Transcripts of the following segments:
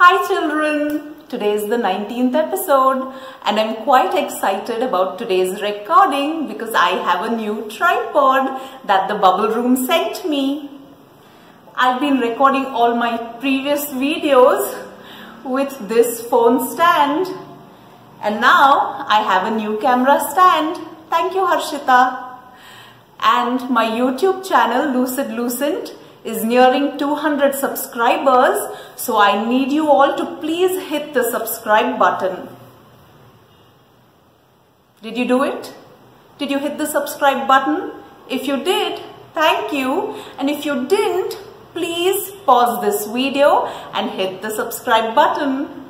Hi children! Today is the 19th episode and I'm quite excited about today's recording because I have a new tripod that the bubble room sent me. I've been recording all my previous videos with this phone stand and now I have a new camera stand. Thank you Harshita. And my YouTube channel Lucid Lucent is nearing 200 subscribers. So I need you all to please hit the subscribe button. Did you do it? Did you hit the subscribe button? If you did, thank you. And if you didn't, please pause this video and hit the subscribe button.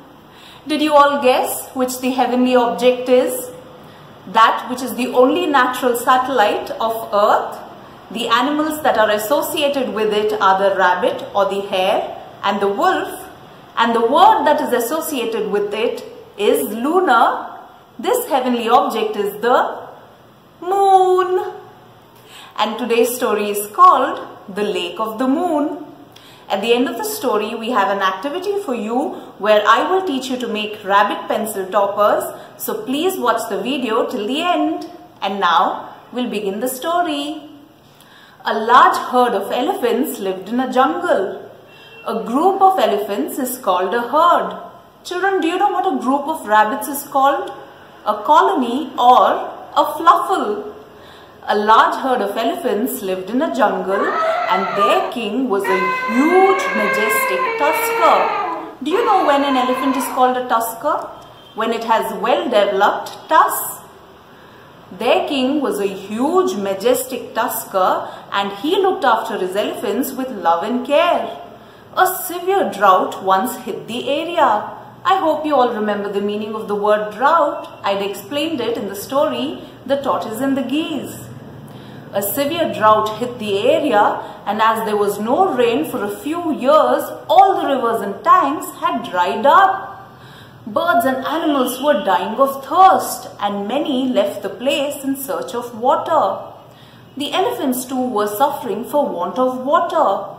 Did you all guess which the heavenly object is? That which is the only natural satellite of Earth the animals that are associated with it are the rabbit or the hare and the wolf and the word that is associated with it is lunar. This heavenly object is the moon. And today's story is called The Lake of the Moon. At the end of the story, we have an activity for you where I will teach you to make rabbit pencil toppers. So please watch the video till the end. And now we'll begin the story. A large herd of elephants lived in a jungle. A group of elephants is called a herd. Children, do you know what a group of rabbits is called? A colony or a fluffle. A large herd of elephants lived in a jungle and their king was a huge majestic tusker. Do you know when an elephant is called a tusker? When it has well developed tusks. Their king was a huge majestic tusker and he looked after his elephants with love and care. A severe drought once hit the area. I hope you all remember the meaning of the word drought. I'd explained it in the story, The Tortoise and the Geese. A severe drought hit the area and as there was no rain for a few years, all the rivers and tanks had dried up. Birds and animals were dying of thirst and many left the place in search of water. The elephants too were suffering for want of water.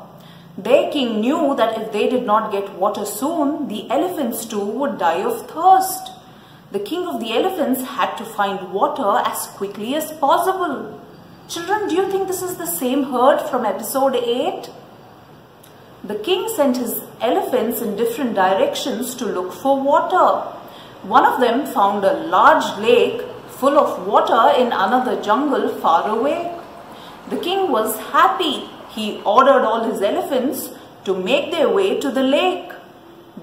Their king knew that if they did not get water soon, the elephants too would die of thirst. The king of the elephants had to find water as quickly as possible. Children, do you think this is the same herd from episode 8? The king sent his elephants in different directions to look for water. One of them found a large lake full of water in another jungle far away. The king was happy. He ordered all his elephants to make their way to the lake.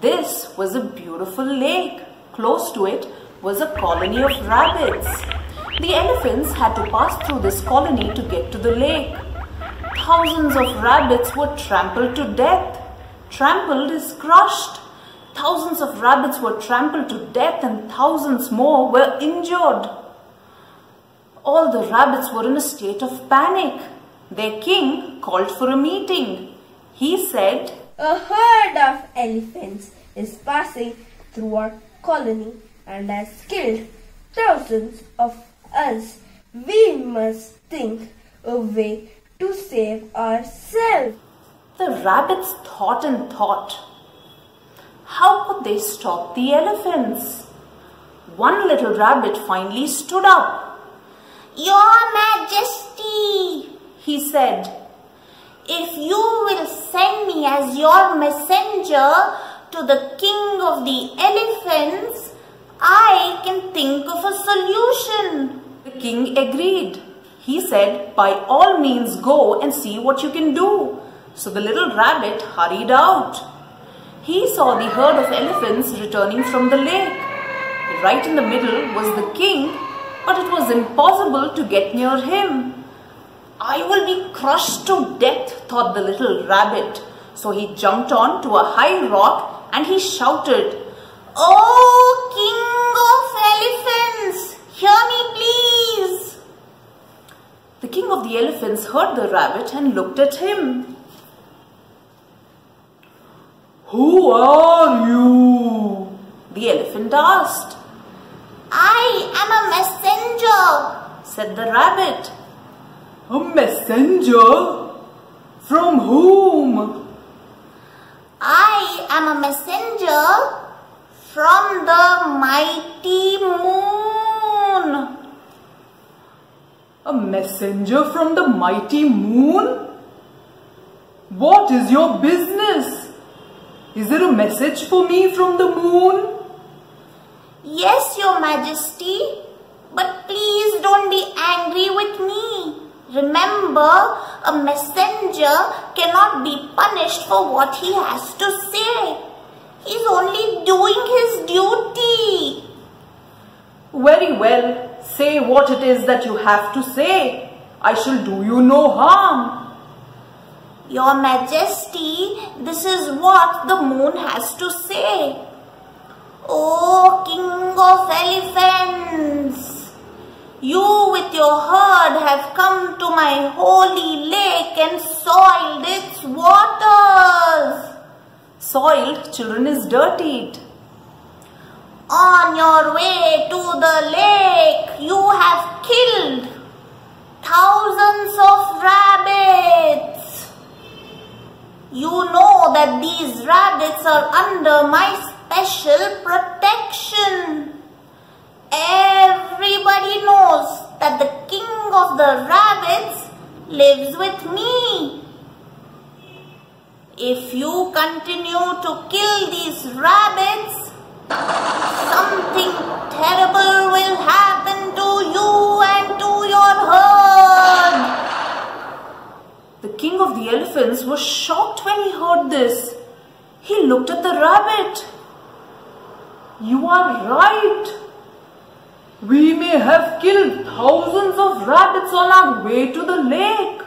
This was a beautiful lake. Close to it was a colony of rabbits. The elephants had to pass through this colony to get to the lake. Thousands of rabbits were trampled to death. Trampled is crushed. Thousands of rabbits were trampled to death and thousands more were injured. All the rabbits were in a state of panic. Their king called for a meeting. He said, A herd of elephants is passing through our colony and has killed thousands of us. We must think a way to save ourselves. The rabbits thought and thought. How could they stop the elephants? One little rabbit finally stood up. Your Majesty, he said, if you will send me as your messenger to the king of the elephants, I can think of a solution. The king agreed. He said, by all means go and see what you can do. So the little rabbit hurried out. He saw the herd of elephants returning from the lake. Right in the middle was the king, but it was impossible to get near him. I will be crushed to death, thought the little rabbit. So he jumped on to a high rock and he shouted, Oh, king of elephants, hear me. The king of the elephants heard the rabbit and looked at him. Who are you? The elephant asked. I am a messenger, said the rabbit. A messenger? From whom? I am a messenger from the mighty moon. A messenger from the mighty moon? What is your business? Is there a message for me from the moon? Yes, your majesty, but please don't be angry with me. Remember, a messenger cannot be punished for what he has to say. He's only doing his duty. Very well, say what it is that you have to say. I shall do you no harm. Your Majesty, this is what the moon has to say. O King of Elephants, you with your herd have come to my holy lake and soiled its waters. Soiled children is dirtied. On your way to the lake, you have killed thousands of rabbits. You know that these rabbits are under my special protection. Everybody knows that the king of the rabbits lives with me. If you continue to kill these rabbits, something terrible will happen to you and to your herd. The king of the elephants was shocked when he heard this. He looked at the rabbit. You are right. We may have killed thousands of rabbits on our way to the lake.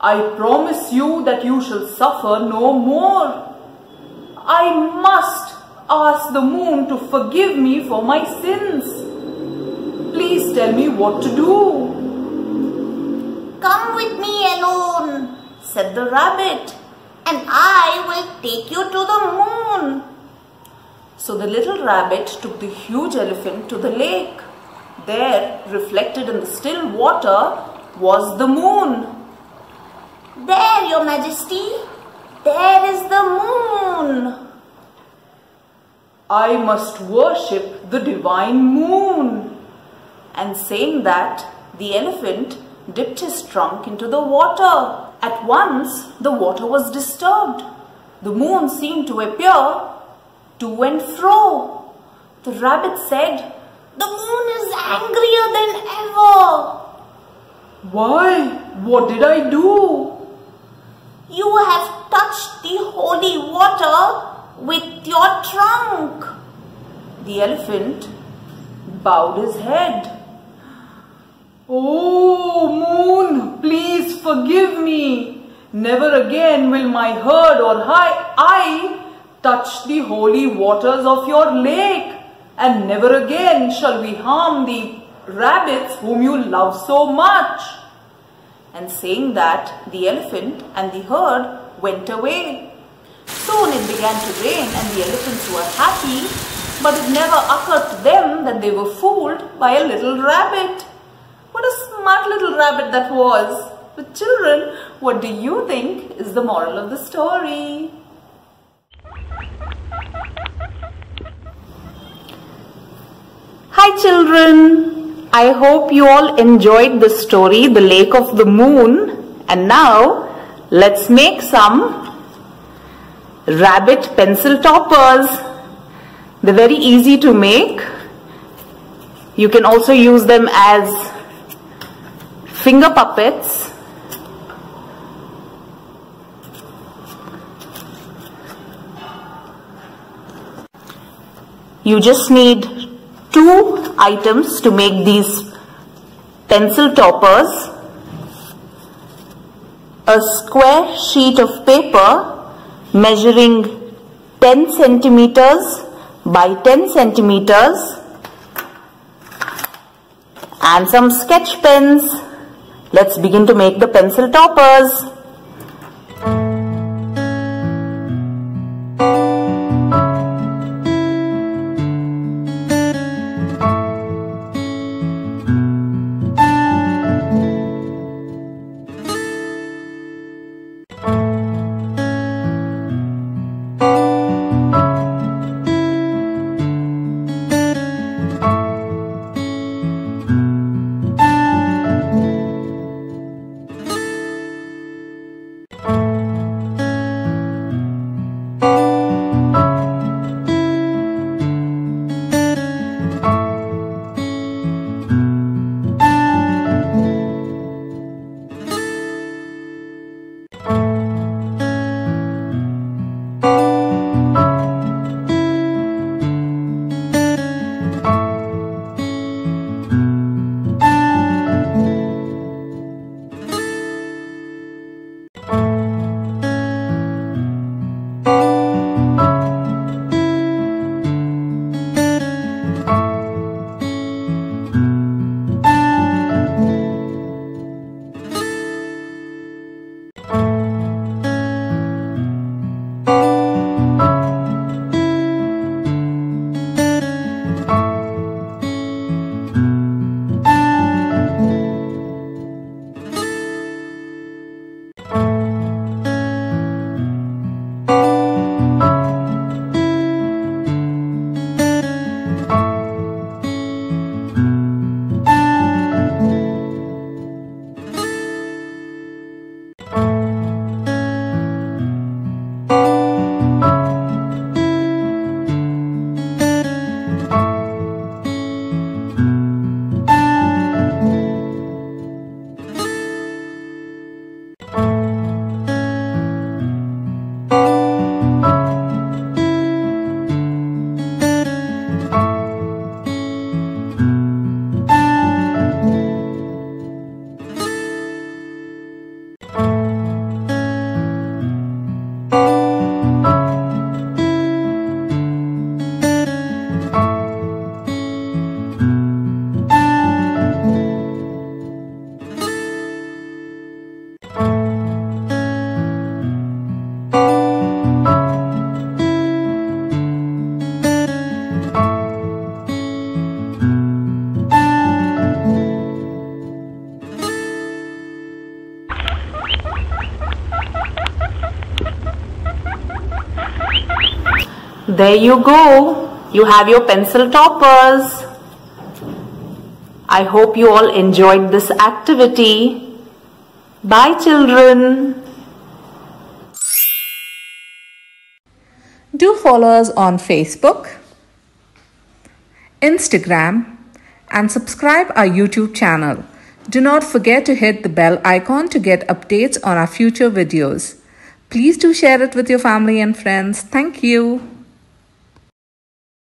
I promise you that you shall suffer no more. I must ask the moon to forgive me for my sins. Please tell me what to do. Come with me alone, said the rabbit, and I will take you to the moon. So the little rabbit took the huge elephant to the lake. There, reflected in the still water, was the moon. There, your majesty, there is the moon. I must worship the divine moon. And saying that, the elephant dipped his trunk into the water. At once, the water was disturbed. The moon seemed to appear to and fro. The rabbit said, The moon is angrier than ever. Why? What did I do? You have touched the holy water with your trunk. The elephant bowed his head. Oh, forgive me. Never again will my herd or I touch the holy waters of your lake, and never again shall we harm the rabbits whom you love so much. And saying that, the elephant and the herd went away. Soon it began to rain and the elephants were happy, but it never occurred to them that they were fooled by a little rabbit. What a smart little rabbit that was. But children, what do you think is the moral of the story? Hi children, I hope you all enjoyed the story, The Lake of the Moon. And now, let's make some rabbit pencil toppers. They're very easy to make. You can also use them as finger puppets. You just need two items to make these pencil toppers. A square sheet of paper measuring 10 centimeters by 10 centimeters and some sketch pens. Let's begin to make the pencil toppers. There you go. You have your pencil toppers. I hope you all enjoyed this activity. Bye children. Do follow us on Facebook, Instagram, and subscribe our YouTube channel. Do not forget to hit the bell icon to get updates on our future videos. Please do share it with your family and friends. Thank you.